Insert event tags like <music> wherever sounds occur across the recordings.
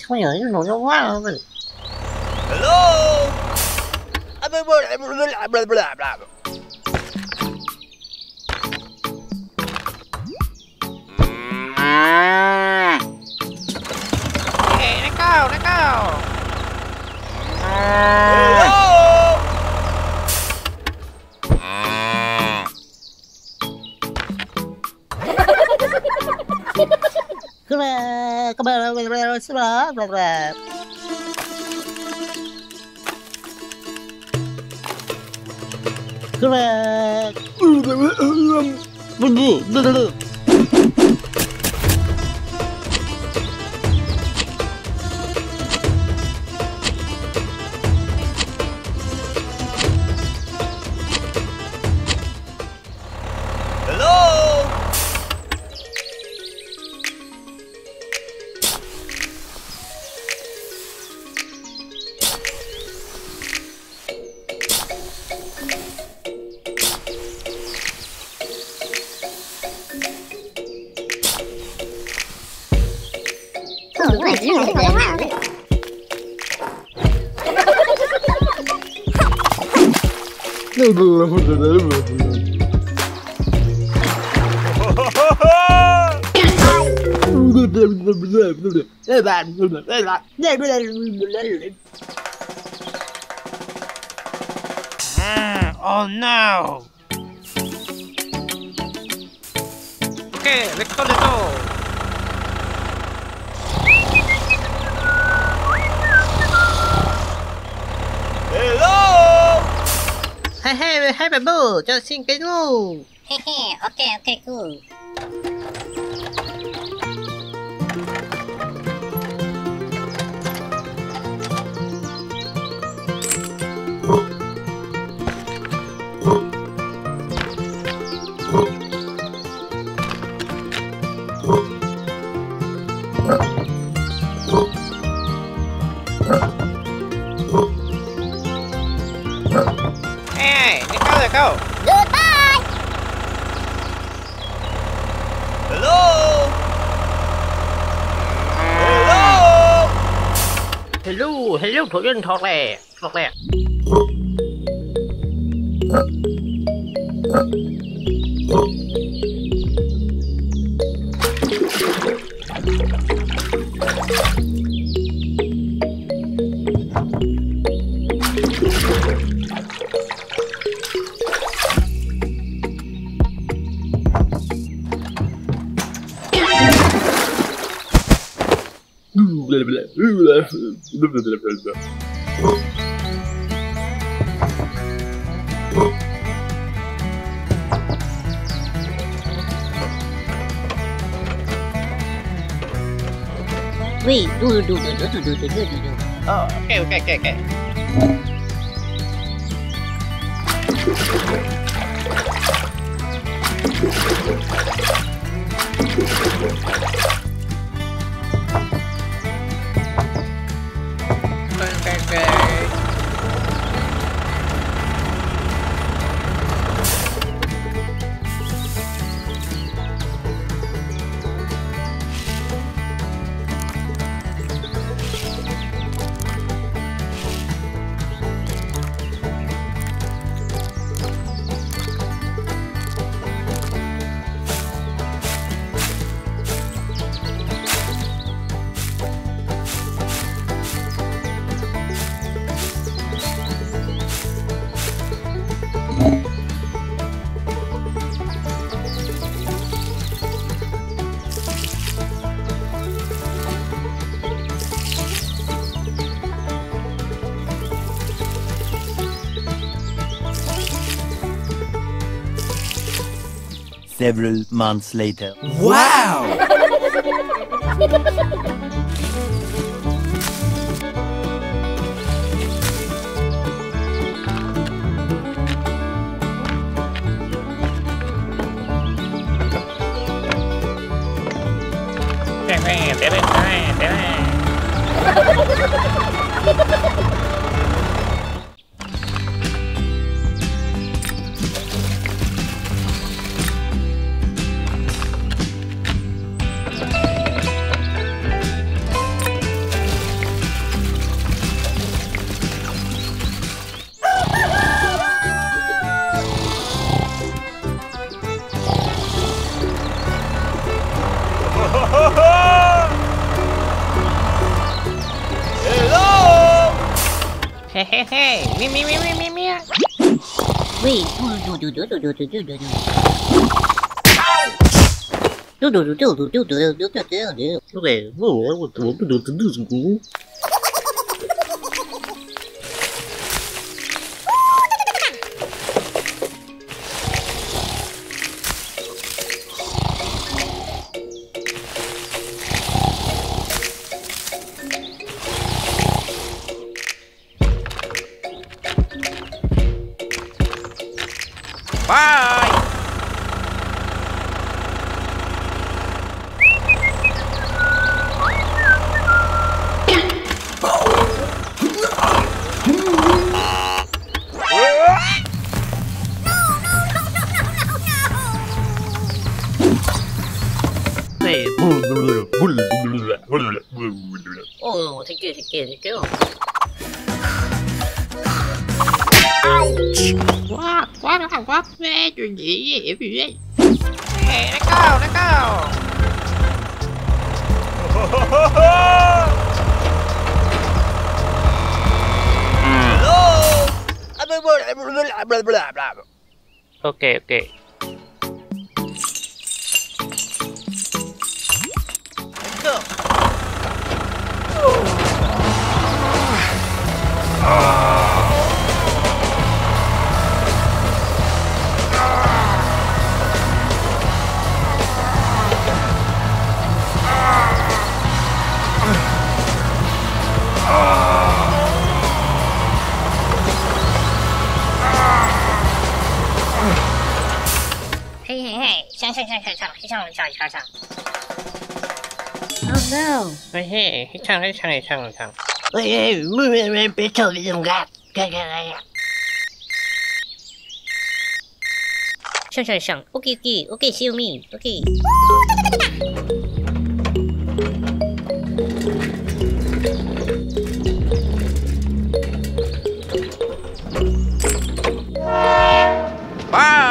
between. You know, you're wild. But... Hello? Hey, let go, let go. Hello? Crack. Mm, oh no. Okay, let's go, let's go. Hey, hey, hey, babu, cho xin cái ngu. Hehe, okay, okay, cool. ฮลโหลฮัลโหลโถยันทอกแหล่ทอกแหล่ Wait, do do do do do do do do do. Oh, okay, okay, okay, okay. Okay, Several months later. Wow! <laughs> Hey, hey, hey. Me, me, me, me, me, me. Wait, do do do do do do do do do. Do do do do do do do do do do do. Okay, nghe chuyện gì vậy gì đấy Hey, let go, let go. Hello. Ok, ok. 이상이상. Oh no. 에헤, 이상 이상 이상 이상. 에헤, 물왜 비켜 이런가? 가가가야. 샹샹샹. 오케이 오케이 오케이 시우미 오케이. Bye.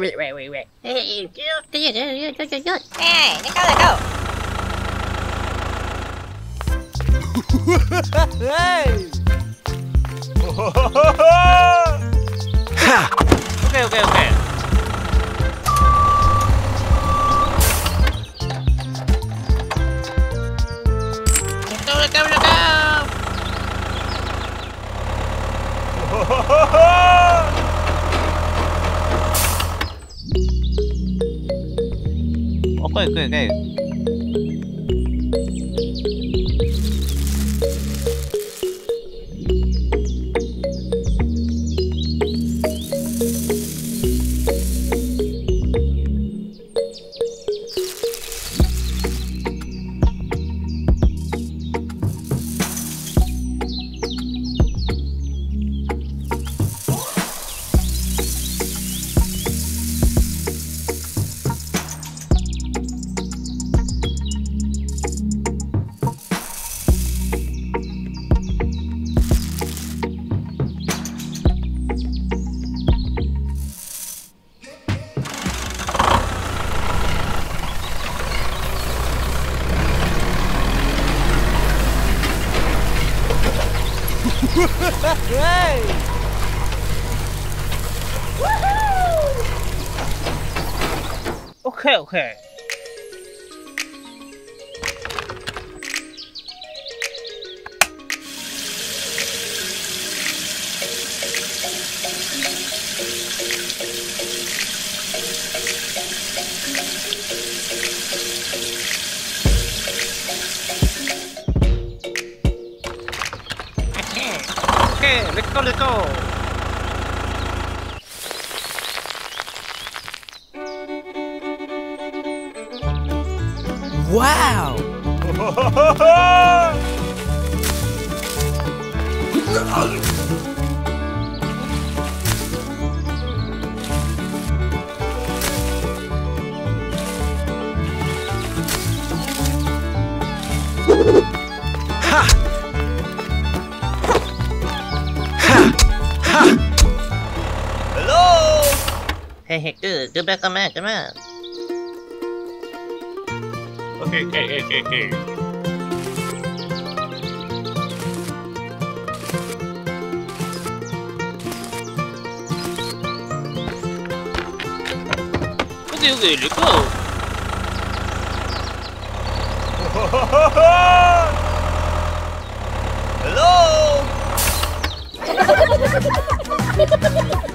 Wait, wait, wait, wait, wait, wait. Hey, good, good, good, good, good, good. Hey, let go, let go. Hey! ha! Okay, okay, okay. Let <laughs> go, let go, let go. これこ。Hey! <laughs> Okay, okay. Go, let's go. Wow! <laughs> Hey, hey, good, good back, come on, come on. Okay, okay, okay, okay. Okay, okay, let's go. <laughs> <laughs> Hello! <laughs>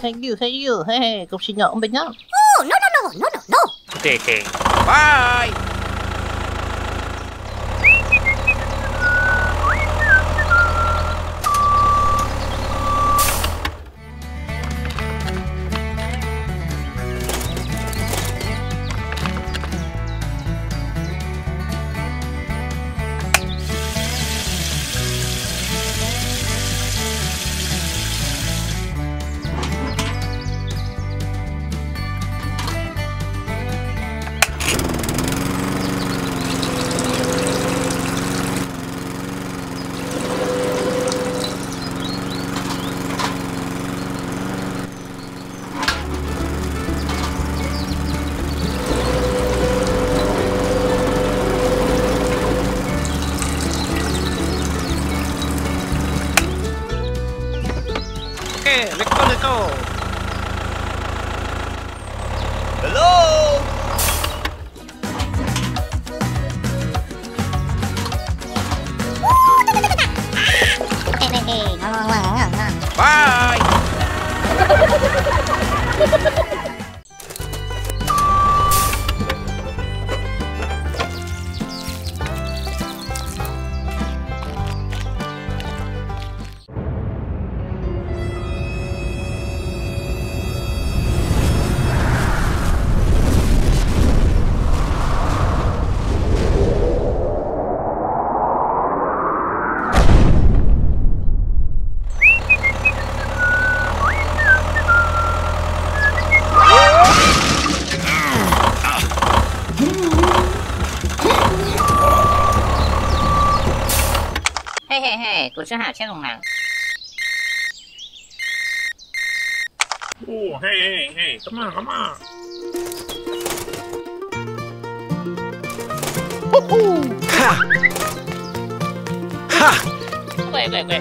Thank you, thank you. Hey, hey, cục xì nhỏ ông bình nhá. Oh, no, no, no, no, no, no. Okay, okay. Bye! Okay, let's go, let's go. Hello! <laughs> Bye! <laughs> Hey, hey, hey. Của sư hảo chết cùng nào. Oh, hey, hey, hey. Come on, come on. Okay, okay, okay.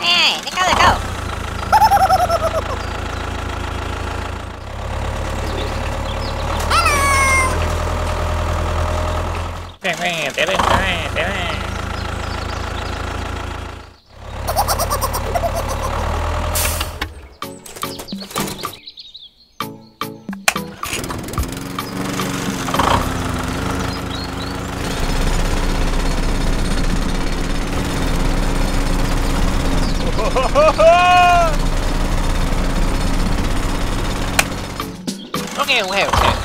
Hey, let's go, let's go. okay, okay, okay.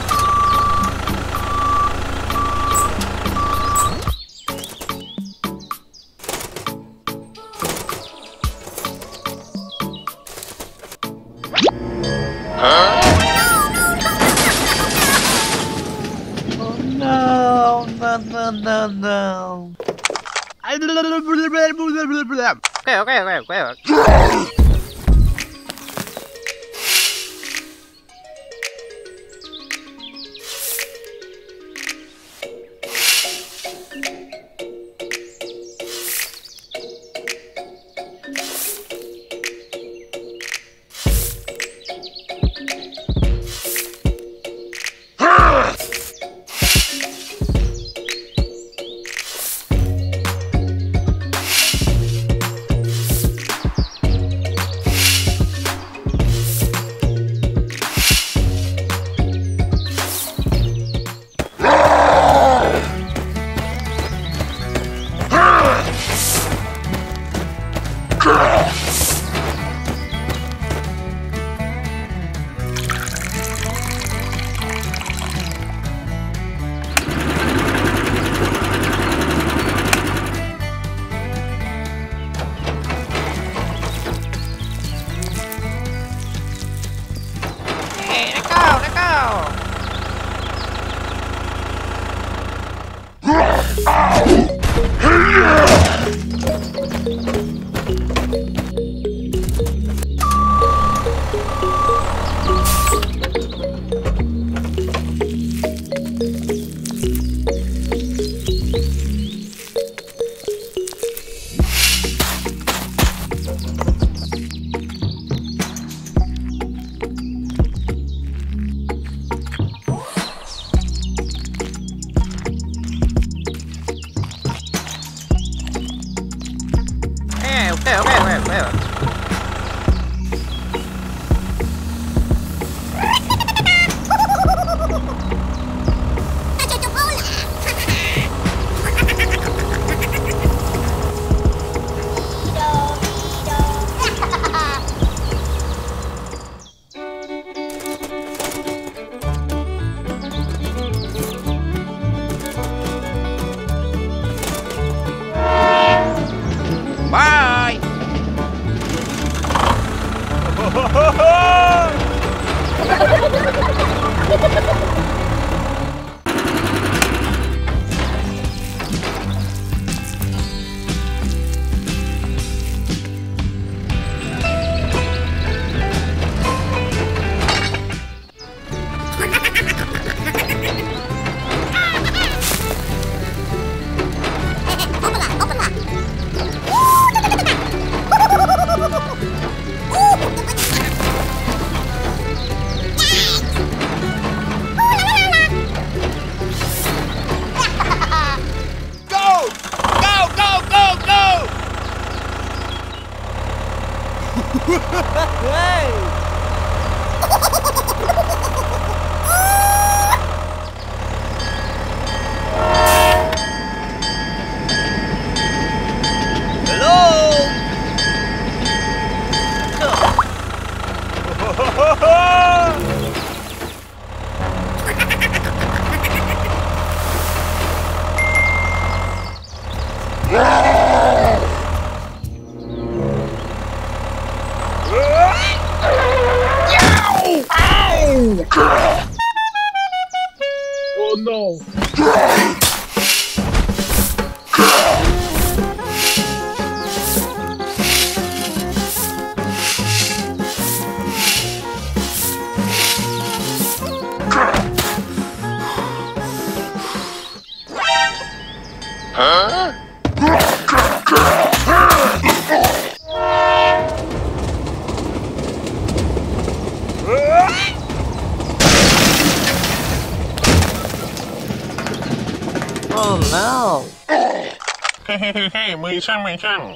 <laughs> Ei! Huh? Oh no! Hey, mười sang mười sang.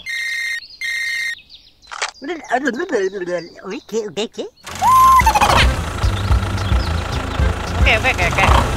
Okay, okay, okay.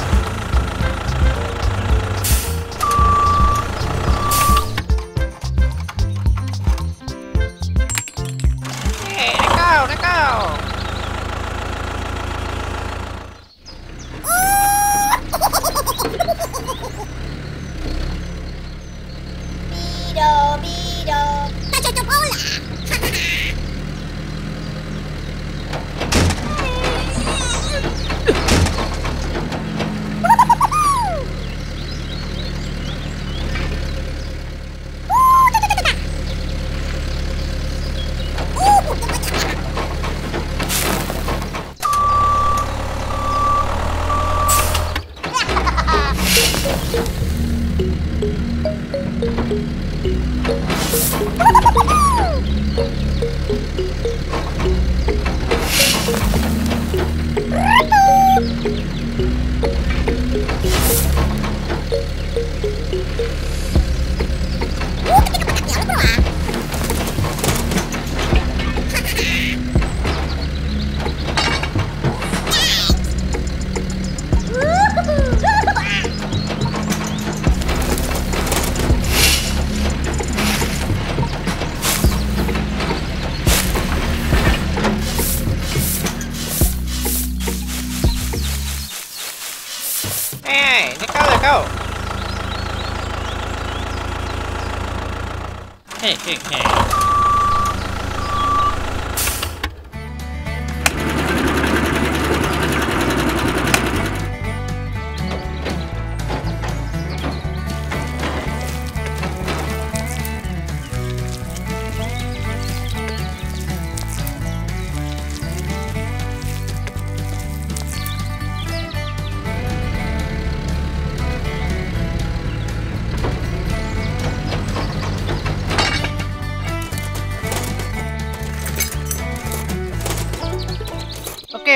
Hey, hey, hey.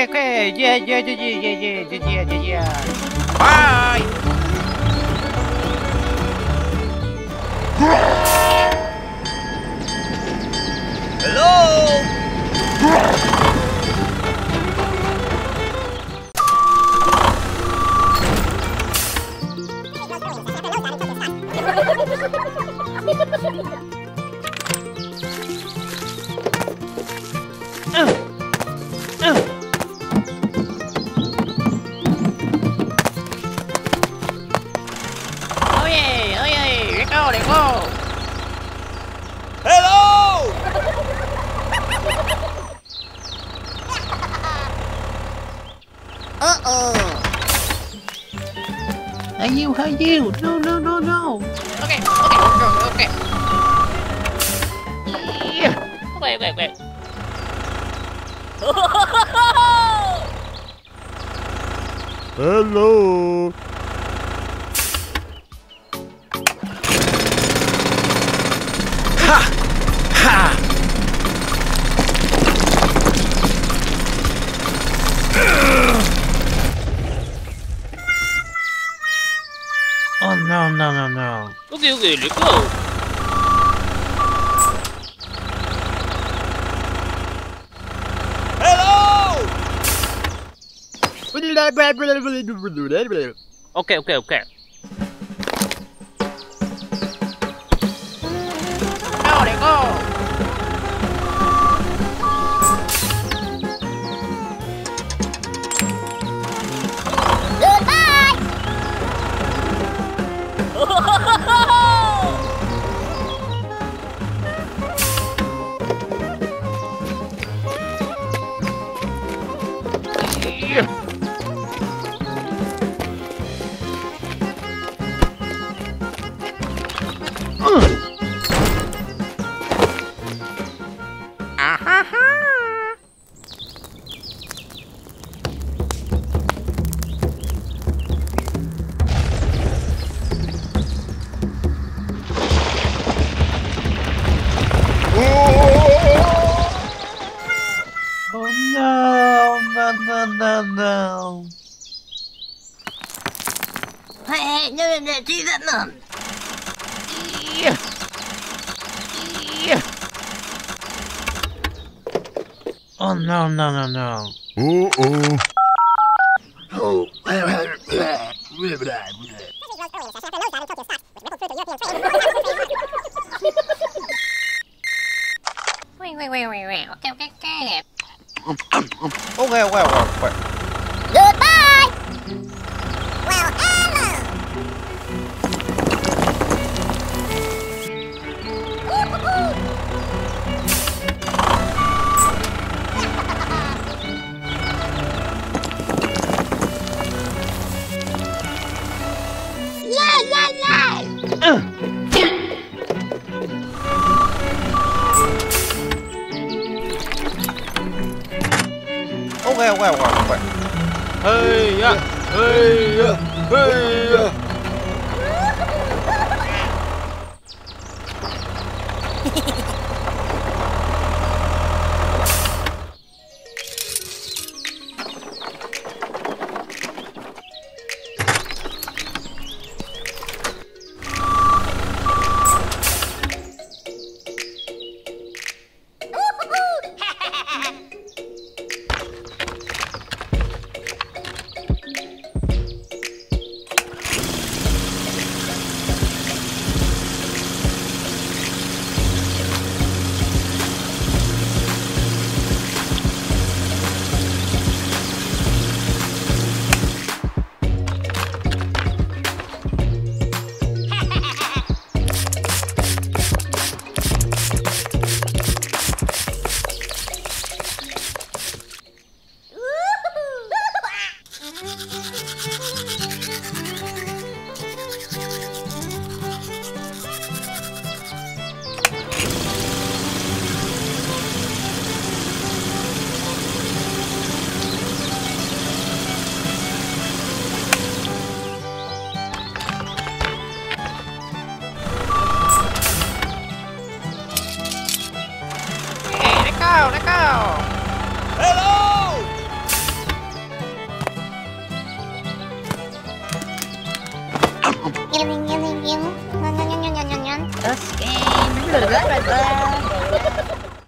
Okay, quick. Yeah, yeah, yeah, yeah, yeah, yeah, yeah, yeah. Bye. Hello. Ha ha ha ha! Are you? Are you? No, no, no, no. Okay, okay, okay, okay. Yeah. Wait, wait, wait. Hello. really. Hello! Okay, okay, okay. Hey, no, no, no, do that, Mum. Oh, no, no, no, no. Uh-oh. 哎喂喂喂哎呀哎呀哎呀。